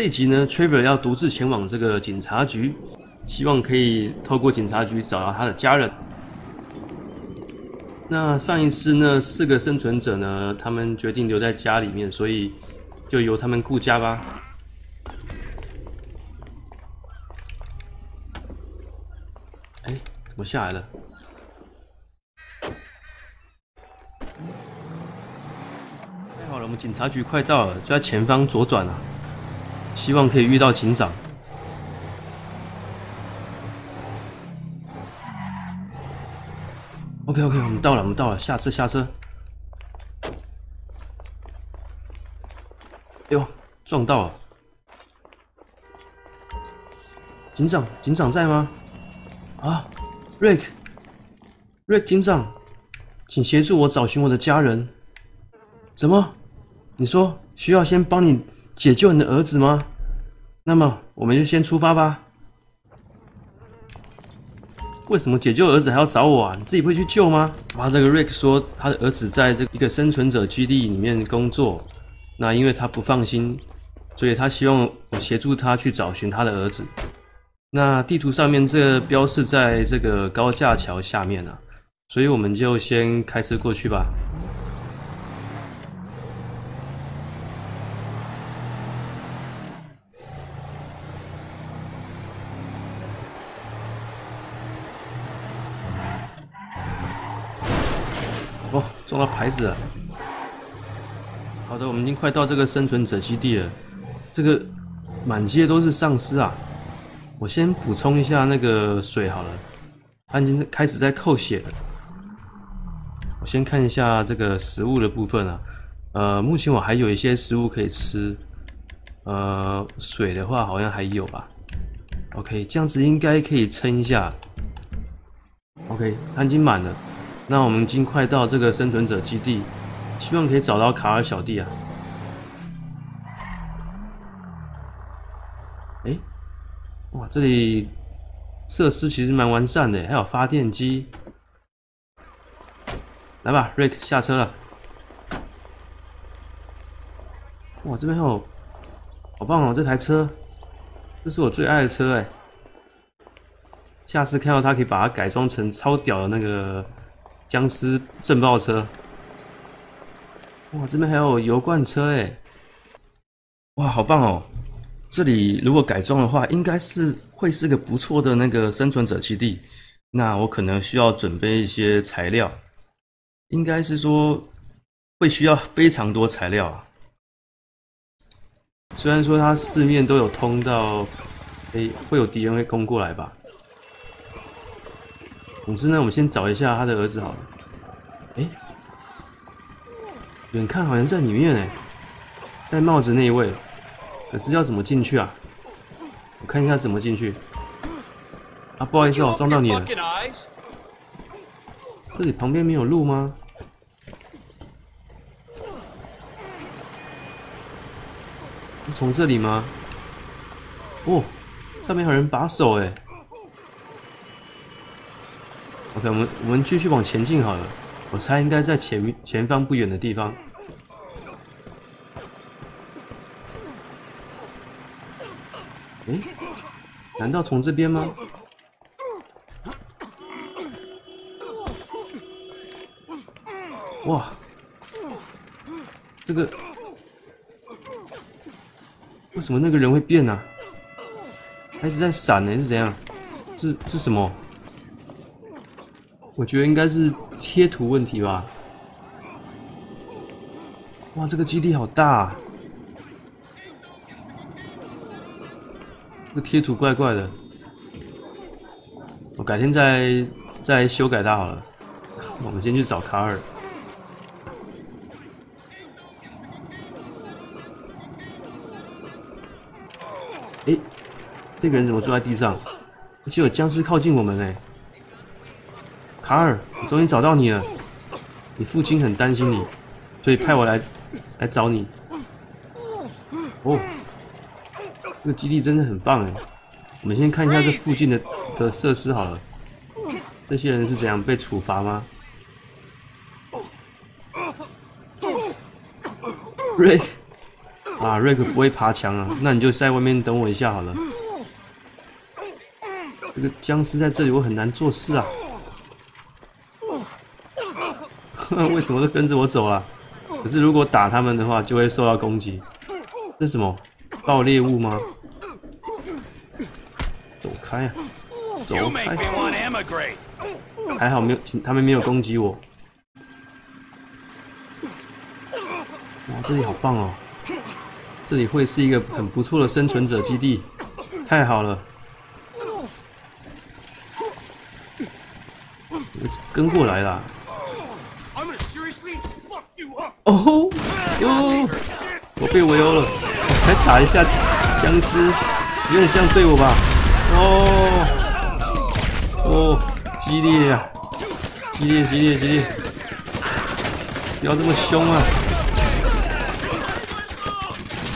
这一集呢，Trevor 要独自前往这个警察局，希望可以透过警察局找到他的家人。那上一次呢四个生存者呢，他们决定留在家里面，所以就由他们顾家吧。哎，怎么下来了？太好了，我们警察局快到了，就在前方左转了，希望可以遇到警长。OK OK，我们到了，我们到了，下车下车。哎呦，撞到了！警长，警长在吗？啊，Rick，Rick 警长，请协助我找寻我的家人。怎么？你说需要先帮你解救你的儿子吗？那么我们就先出发吧。为什么解救儿子还要找我啊？你自己不会去救吗？哇，这个 Rick 说他的儿子在这一个生存者基地里面工作，那因为他不放心，所以他希望我协助他去找寻他的儿子。那地图上面这个标示在这个高架桥下面啊，所以我们就先开车过去吧。撞到牌子了。好的，我们已经快到这个生存者基地了。这个满街都是丧尸啊！我先补充一下那个水好了，它已经开始在扣血了。我先看一下这个食物的部分啊，呃，目前我还有一些食物可以吃，呃，水的话好像还有吧。OK，这样子应该可以撑一下。OK，它已经满了，那我们尽快到这个生存者基地，希望可以找到卡尔小弟啊。哎。哇，这里设施其实蛮完善的，还有发电机。来吧，Rick 下车了。哇，这边还有，好棒哦！这台车，这是我最爱的车哎。下次看到它，可以把它改装成超屌的那个僵尸震爆车。哇，这边还有油罐车哎。哇，好棒哦！这里如果改装的话，应该是会是个不错的那个生存者基地。那我可能需要准备一些材料，应该是说会需要非常多材料啊。虽然说它四面都有通道，诶，会有敌人会攻过来吧。总之呢，我们先找一下他的儿子好了。诶，远看好像在里面诶，戴帽子那一位。可是要怎么进去啊？我看一下怎么进去。啊，不好意思，我撞到你了。这里旁边没有路吗？是从这里吗？哦，上面有人把守哎。OK，我们我们继续往前进好了。我猜应该在前前方不远的地方。哎，难道从这边吗？哇，这个为什么那个人会变呢？还一直在闪呢，是怎样？是是什么？我觉得应该是贴图问题吧。哇，这个基地好大。这贴图怪怪的，我改天再再修改它好了。我们先去找卡尔。哎，这个人怎么坐在地上？而且有僵尸靠近我们哎！卡尔，我终于找到你了。你父亲很担心你，所以派我来来找你。哦。这个基地真的很棒哎！我们先看一下这附近的的设施好了。这些人是怎样被处罚吗？Rick，啊，瑞克不会爬墙啊，那你就在外面等我一下好了。这个僵尸在这里，我很难做事啊。为什么都跟着我走啊？可是如果打他们的话，就会受到攻击。这是什么？爆猎物吗？走开啊！走开！还好没有，他们没有攻击我。哇，这里好棒哦！这里会是一个很不错的生存者基地，太好了！跟过来啦！哦哟，我被围殴了，来打一下僵尸，不用这样对我吧？哦哦，激烈啊！激烈激烈激烈！不要这么凶啊！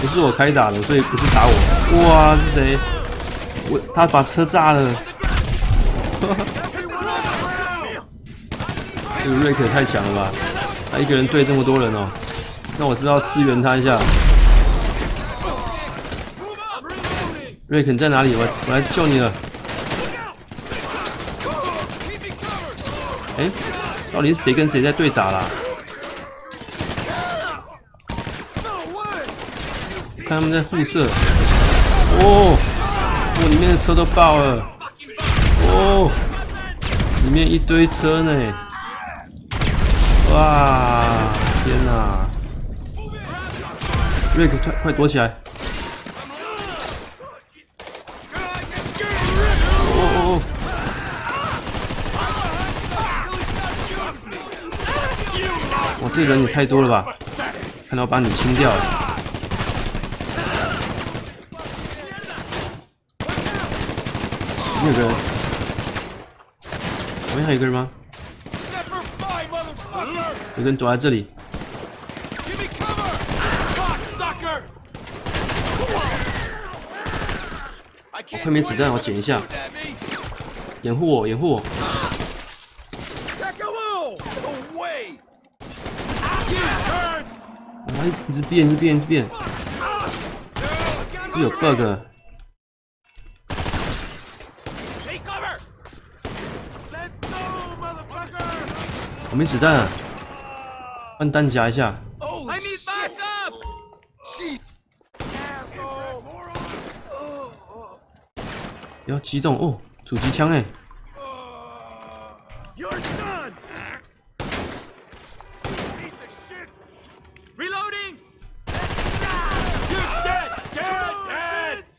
不是我开打的，所以不是打我。哇，是谁？我他把车炸了！这个瑞克太强了吧？他一个人对这么多人哦，那我是不是要支援他一下？瑞肯在哪里？我我来救你了。哎，到底是谁跟谁在对打啦？看他们在互射。哦，我里面的车都爆了。哦，里面一堆车呢。哇！天哪！瑞克，快快躲起来！哦哦哦！哇，这人也太多了吧！看到把你清掉了。那个人，旁边还有一个人吗？有人躲在这里。我快没子弹，我捡一下。掩护我，掩护我。哎，一直变，一直变，一直变。有 bug。我没子弹。换弹夹一下。不要激动哦，主机枪哎！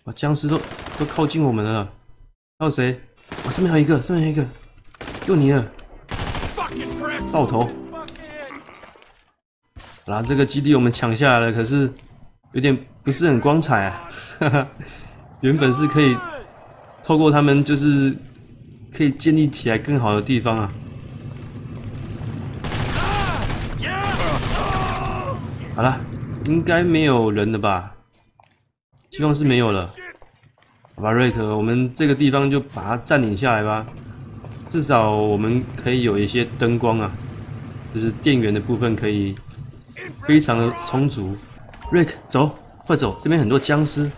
哇，僵尸都都靠近我们了。还有谁？哇，上面还有一个，上面还有一个，又你了，爆头！好啦，这个基地我们抢下来了，可是有点不是很光彩啊。原本是可以透过他们，就是可以建立起来更好的地方啊。好了，应该没有人了吧？希望是没有了。好吧，瑞克，我们这个地方就把它占领下来吧。至少我们可以有一些灯光啊，就是电源的部分可以。非常的充足，Rick，走，快走，这边很多僵尸。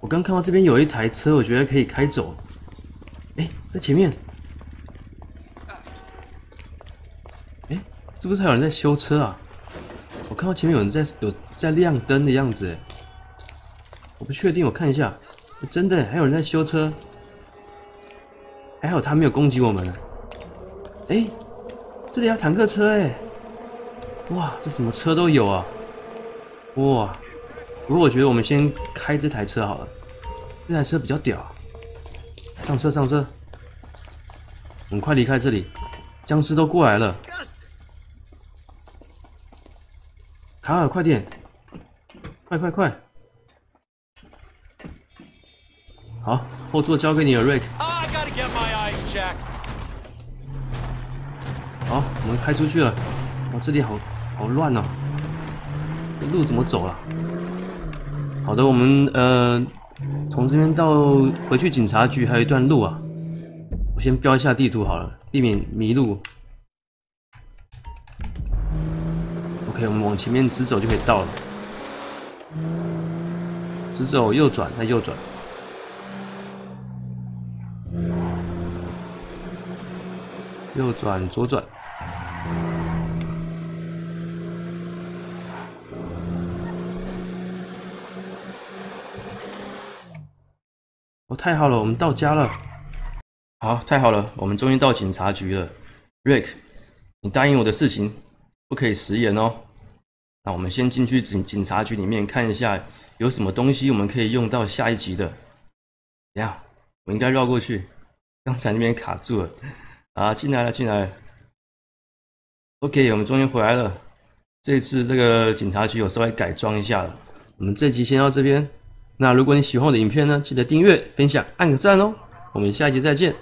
我刚看到这边有一台车，我觉得可以开走。哎，在前面。哎，是不是还有人在修车啊？我看到前面有人在有在亮灯的样子，哎，我不确定，我看一下，真的还有人在修车。还好他没有攻击我们。哎，这里有坦克车，哎。哇，这什么车都有啊！哇，不过我觉得我们先开这台车好了，这台车比较屌。上车，上车，我们快离开这里，僵尸都过来了。卡尔，快点，快快快！好，后座交给你了，瑞克。好，我们开出去了。哇，这里好。好乱哦，路怎么走了？好的，我们呃，从这边到回去警察局还有一段路啊。我先标一下地图好了，避免迷路。OK，我们往前面直走就可以到了。直走右转，再右转。右转，左转。太好了，我们到家了。好，太好了，我们终于到警察局了。Rick，你答应我的事情不可以食言哦。那我们先进去警警察局里面看一下，有什么东西我们可以用到下一集的。等下，我应该绕过去，刚才那边卡住了。啊，进来了，进来了。OK，我们终于回来了。这次这个警察局有稍微改装一下了。我们这集先到这边。那如果你喜欢我的影片呢，记得订阅、分享、按个赞哦。我们下一集再见。